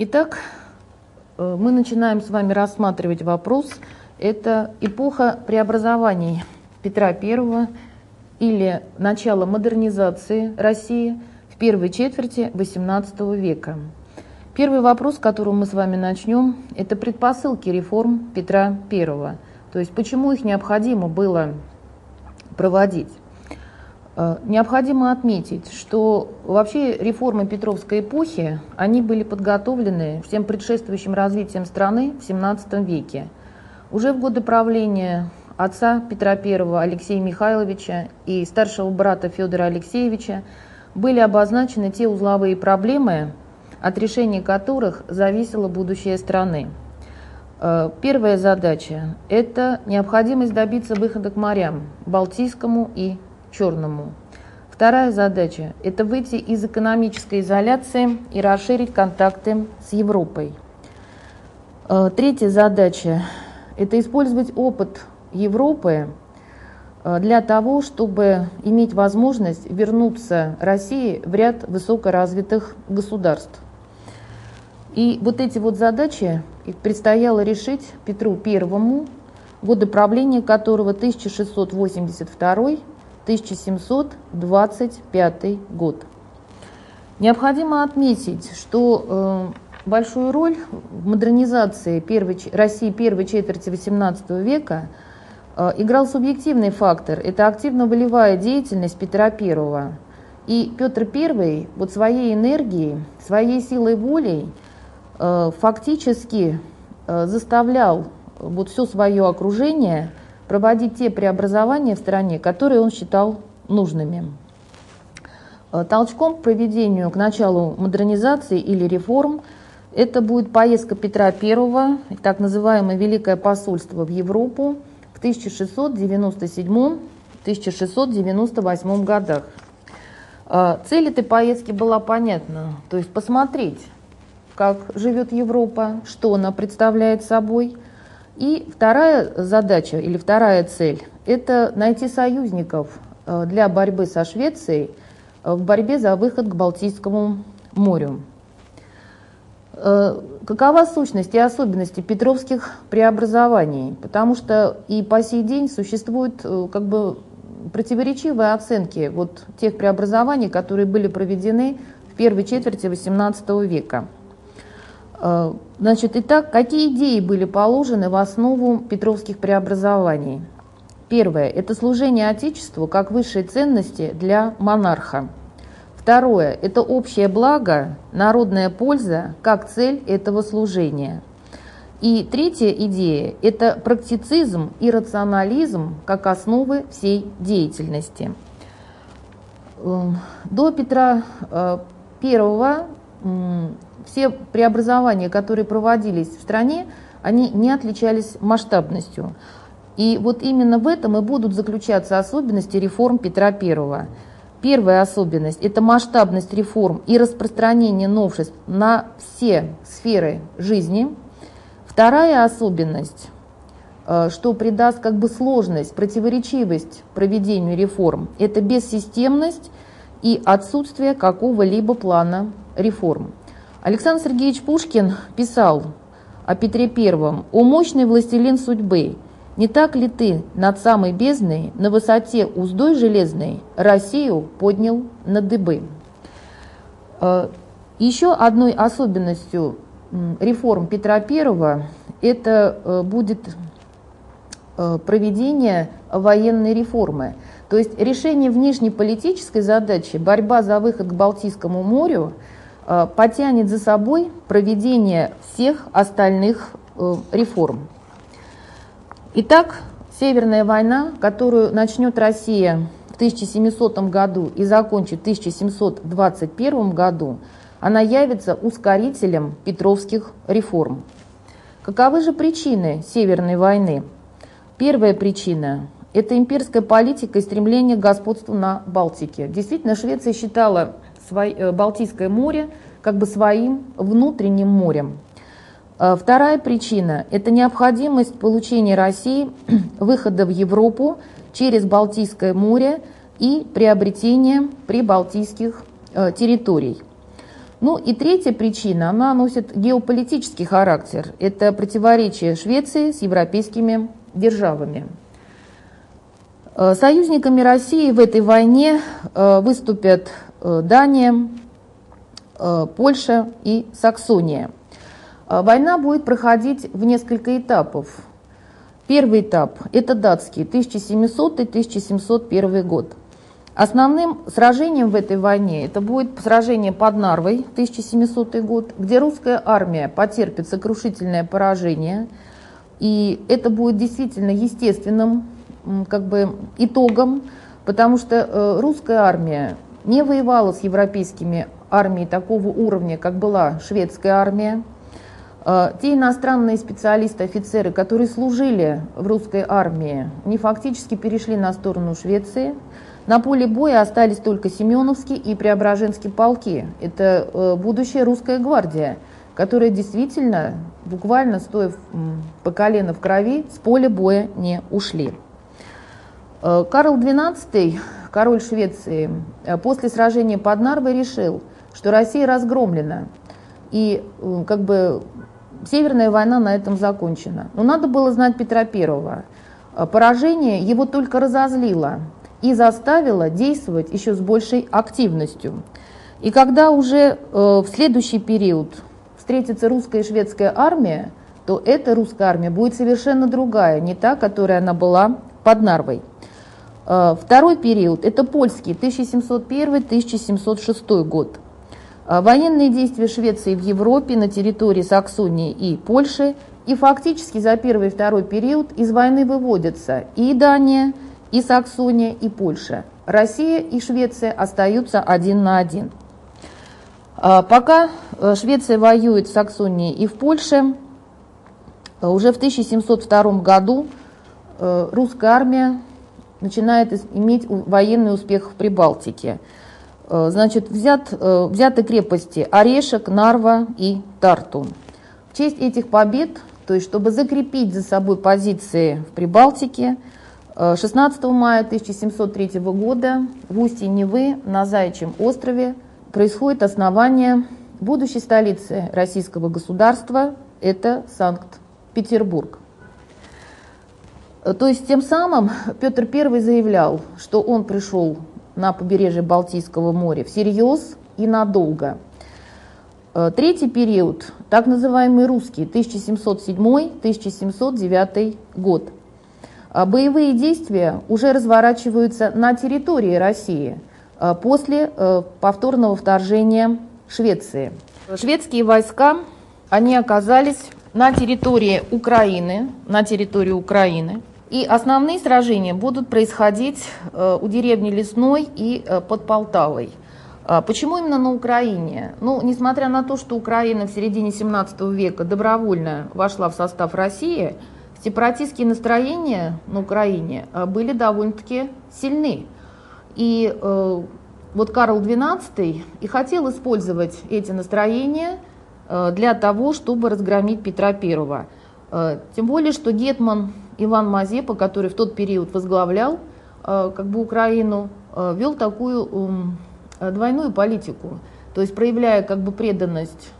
Итак, э, мы начинаем с вами рассматривать вопрос. Это эпоха преобразований Петра I или начало модернизации России в первой четверти XVIII века. Первый вопрос, с которого мы с вами начнем, это предпосылки реформ Петра I. То есть почему их необходимо было проводить. Э, необходимо отметить, что вообще реформы Петровской эпохи, они были подготовлены всем предшествующим развитием страны в XVII веке. Уже в годы правления отца Петра I Алексея Михайловича и старшего брата Федора Алексеевича были обозначены те узловые проблемы, от решения которых зависело будущее страны. Э, первая задача – это необходимость добиться выхода к морям – Балтийскому и Черному. Вторая задача – это выйти из экономической изоляции и расширить контакты с Европой. Э, третья задача – это использовать опыт Европы э, для того, чтобы иметь возможность вернуться России в ряд высокоразвитых государств. И вот эти вот задачи предстояло решить Петру Первому, годы правления которого 1682-1725 год. Необходимо отметить, что э, большую роль в модернизации первой, России первой четверти XVIII века э, играл субъективный фактор. Это активно-волевая деятельность Петра I. И Петр I вот своей энергией, своей силой волей – Э, фактически заставлял вот все свое окружение проводить те преобразования в стране, которые он считал нужными. Э, толчком к проведению, к началу модернизации или реформ это будет поездка Петра I, так называемое Великое посольство в Европу в 1697-1698 годах. Цель этой поездки была понятна, то есть посмотреть, как живет Европа, что она представляет собой. И вторая задача или вторая цель – это найти союзников э, для борьбы со Швецией э, в борьбе за выход к Балтийскому морю. Э, какова сущность и особенности петровских преобразований? Потому что и по сей день существуют как бы противоречивые оценки вот тех преобразований, которые были проведены в первой четверти XVIII века. Э, значит, итак, какие идеи были положены в основу петровских преобразований? Первое – это служение Отечеству как высшей ценности для монарха. Второе – это общее благо, народная польза как цель этого служения. И третья идея – это практицизм и рационализм как основы всей деятельности. Э, до Петра I э, все преобразования, которые проводились в стране, они не отличались масштабностью. И вот именно в этом и будут заключаться особенности реформ Петра I. Первая особенность – это масштабность реформ и распространение новшеств на все сферы жизни. Вторая особенность, э, что придаст как бы сложность, противоречивость проведению реформ – это бессистемность и отсутствие какого-либо плана реформ. Александр Сергеевич Пушкин писал о Петре Первом «О мощный властелин судьбы, не так ли ты над самой бездной, на высоте уздой железной, Россию поднял на дыбы?» э, Еще одной особенностью реформ Петра Первого это э, будет э, проведение военной реформы. То есть решение внешнеполитической задачи, борьба за выход к Балтийскому морю – потянет за собой проведение всех остальных э, реформ. Итак, Северная война, которую начнет Россия в 1700 году и закончит в 1721 году, она явится ускорителем петровских реформ. Каковы же причины Северной войны? Первая причина – это имперская политика и стремление к господству на Балтике. Действительно, Швеция считала Э, Балтийское море как бы своим внутренним морем. Э, вторая причина – это необходимость получения России выхода в Европу через Балтийское море и приобретения прибалтийских э, территорий. Ну и третья причина, она носит геополитический характер. Это противоречие Швеции с европейскими державами. Э, союзниками России в этой войне э, выступят э, Дания, Польша и Саксония. Война будет проходить в несколько этапов. Первый этап – это датский, 1700-1701 год. Основным сражением в этой войне это будет сражение под Нарвой, 1700 год, где русская армия потерпит сокрушительное поражение. И это будет действительно естественным как бы, итогом, потому что э, русская армия не воевала с европейскими армией такого уровня, как была шведская армия. Э, те иностранные специалисты, офицеры, которые служили в русской армии, они фактически перешли на сторону Швеции – на поле боя остались только Семеновские и Преображенские полки. Это э, будущая русская гвардия, которая действительно, буквально стоя по колено в крови, с поля боя не ушли. Э, Карл XII, король Швеции, э, после сражения под Нарвой решил, что Россия разгромлена, и как бы Северная война на этом закончена. Но надо было знать Петра I. Поражение его только разозлило и заставила действовать еще с большей активностью. И когда уже э, в следующий период встретится русская и шведская армия, то эта русская армия будет совершенно другая, не та, которая она была под Нарвой. Э, второй период – это польский, 1701-1706 год. Э, военные действия Швеции в Европе на территории Саксонии и Польши, и фактически за первый и второй период из войны выводятся и Дания – и Саксония, и Польша. Россия и Швеция остаются один на один. А, пока э, Швеция воюет в Саксонии и в Польше, э, уже в 1702 году э, русская армия начинает иметь военный успех в Прибалтике. Значит, взят, взяты крепости Орешек, Нарва и Тарту. В честь этих побед, то есть чтобы закрепить за собой позиции в Прибалтике, 16 мая 1703 года в устье Невы на Заячьем острове происходит основание будущей столицы российского государства, это Санкт-Петербург. То есть тем самым Петр I заявлял, что он пришел на побережье Балтийского моря всерьез и надолго. Третий период, так называемый русский, 1707-1709 год – а боевые действия уже разворачиваются на территории России после э, повторного вторжения Швеции. Шведские войска, они оказались на территории Украины, на территории Украины. И основные сражения будут происходить э, у деревни Лесной и э, под Полтавой. А почему именно на Украине? Ну, несмотря на то, что Украина в середине 17 века добровольно вошла в состав России, Сепаратистские настроения на Украине э, были довольно-таки сильны. И вот Карл XII и хотел использовать эти настроения для того, чтобы разгромить Петра I. Тем более, что Гетман Иван Мазепа, который в тот период возглавлял э, как бы Украину, э, вел такую э, двойную политику. То есть проявляя как бы преданность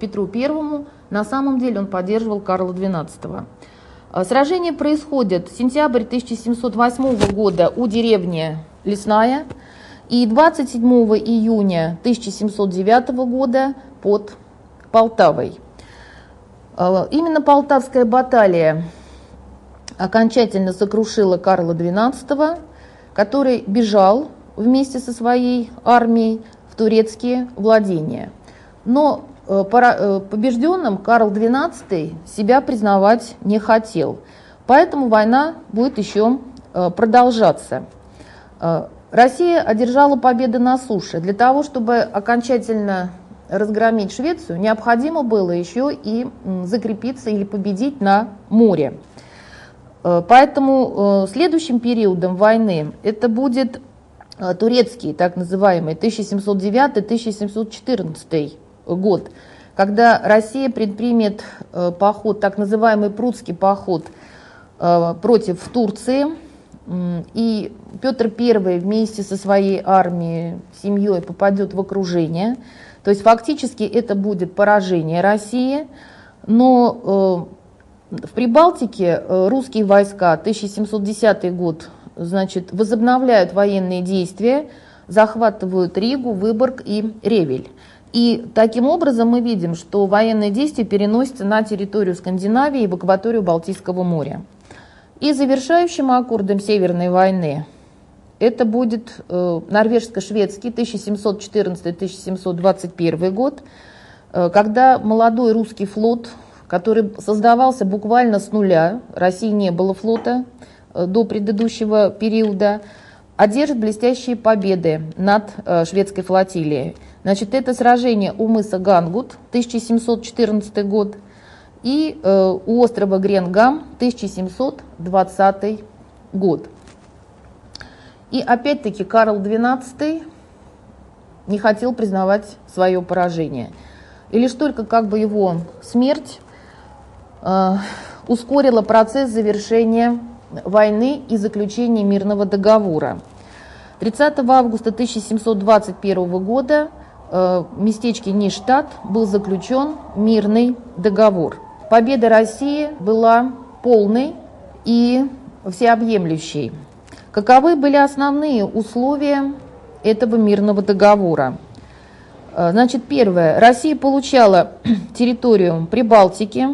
Петру I, на самом деле он поддерживал Карла XII. Сражение происходит сентябрь 1708 года у деревни Лесная и 27 июня 1709 года под Полтавой. Именно Полтавская баталия окончательно сокрушила Карла XII, который бежал вместе со своей армией в турецкие владения. Но Э, э, побежденным Карл XII себя признавать не хотел. Поэтому война будет еще э, продолжаться. Россия одержала победы на суше. Для того, чтобы окончательно разгромить Швецию, необходимо было еще и закрепиться или победить на море. Поэтому следующим периодом войны это будет турецкий, так называемый 1709-1714 год, когда Россия предпримет э, поход, так называемый прудский поход э, против Турции, и Петр I вместе со своей армией, семьей попадет в окружение. То есть фактически это будет поражение России, но э, в Прибалтике э, русские войска 1710 год значит, возобновляют военные действия, захватывают Ригу, Выборг и Ревель. И таким образом мы видим, что военные действия переносятся на территорию Скандинавии и в акваторию Балтийского моря. И завершающим аккордом Северной войны это будет э, норвежско-шведский 1714-1721 год, э, когда молодой русский флот, который создавался буквально с нуля, России не было флота э, до предыдущего периода, одержит блестящие победы над э, шведской флотилией. Значит, это сражение у мыса Гангут, 1714 год, и э, у острова Гренгам, 1720 год. И опять-таки Карл XII не хотел признавать свое поражение. И лишь только как бы его смерть ускорила процесс завершения войны и заключения мирного договора. 30 августа 1721 года Э, в местечке Ништадт был заключен мирный договор. Победа России была полной и всеобъемлющей. Каковы были основные условия этого мирного договора? Э, значит, первое. Россия получала территорию Прибалтики,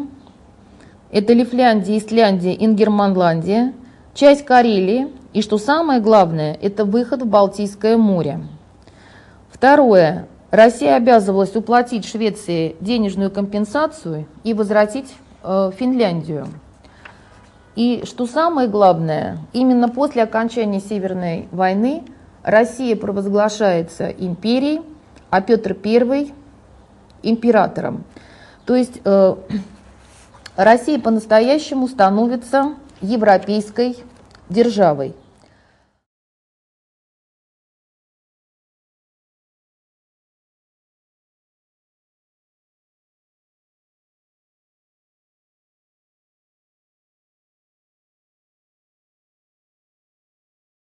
это Лифляндия, Исляндия, Ингерманландия, часть Карелии, и, что самое главное, это выход в Балтийское море. Второе. Россия обязывалась уплатить Швеции денежную компенсацию и возвратить э, Финляндию. И что самое главное, именно после окончания Северной войны Россия провозглашается империей, а Петр I императором. То есть э, Россия по-настоящему становится европейской державой.